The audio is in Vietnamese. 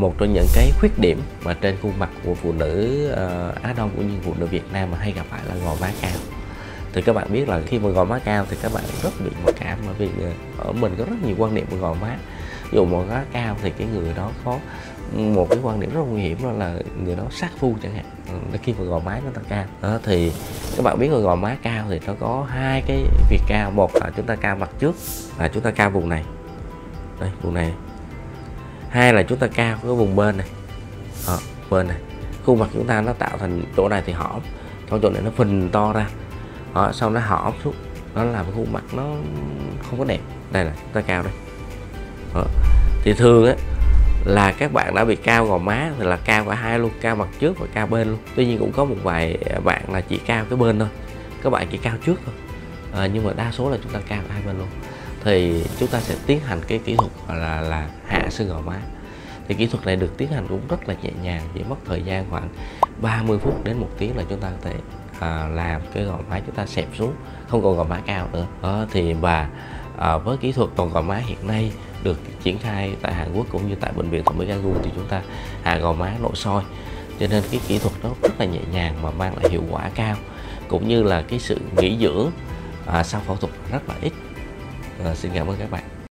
một trong những cái khuyết điểm mà trên khuôn mặt của phụ nữ uh, Á Đông cũng như phụ nữ Việt Nam mà hay gặp phải là gò má cao. Thì các bạn biết là khi mà gò má cao thì các bạn rất bị mặc cảm bởi vì ờ, ở mình có rất nhiều quan niệm về gò má. Dù mà má cao thì cái người đó có một cái quan điểm rất nguy hiểm đó là người đó sát phu chẳng hạn. Ừ, khi mà gò má chúng ta cao. Đó thì các bạn biết là gò má cao thì nó có hai cái việc cao. Một là chúng ta cao mặt trước là chúng ta cao vùng này. Đây vùng này hai là chúng ta cao cái vùng bên này. À, bên này. Khuôn mặt chúng ta nó tạo thành chỗ này thì hõm trong chỗ này nó phình to ra. Ờ, à, sau nó hõm xuống. Nó làm khuôn mặt nó không có đẹp. Đây là chúng ta cao đây. À, thì thường á là các bạn đã bị cao gò má thì là cao cả hai luôn cao mặt trước và cao bên luôn. Tuy nhiên cũng có một vài bạn là chỉ cao cái bên thôi. Các bạn chỉ cao trước thôi. À, nhưng mà đa số là chúng ta cao hai bên luôn thì chúng ta sẽ tiến hành cái kỹ thuật là là hạ xương gò má. Thì kỹ thuật này được tiến hành cũng rất là nhẹ nhàng chỉ mất thời gian khoảng 30 phút đến một tiếng là chúng ta có thể à, làm cái gò má chúng ta xẹp xuống không còn gò má cao nữa. Đó thì và à, với kỹ thuật toàn gò má hiện nay được triển khai tại Hàn Quốc cũng như tại bệnh viện thẩm mỹ Gangu thì chúng ta hạ gò má nội soi. Cho nên cái kỹ thuật đó rất là nhẹ nhàng mà mang lại hiệu quả cao. Cũng như là cái sự nghỉ dưỡng à, sau phẫu thuật rất là ít. Vâng, xin cảm ơn các bạn.